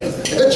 Good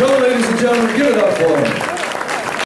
So, ladies and gentlemen, give it up for him.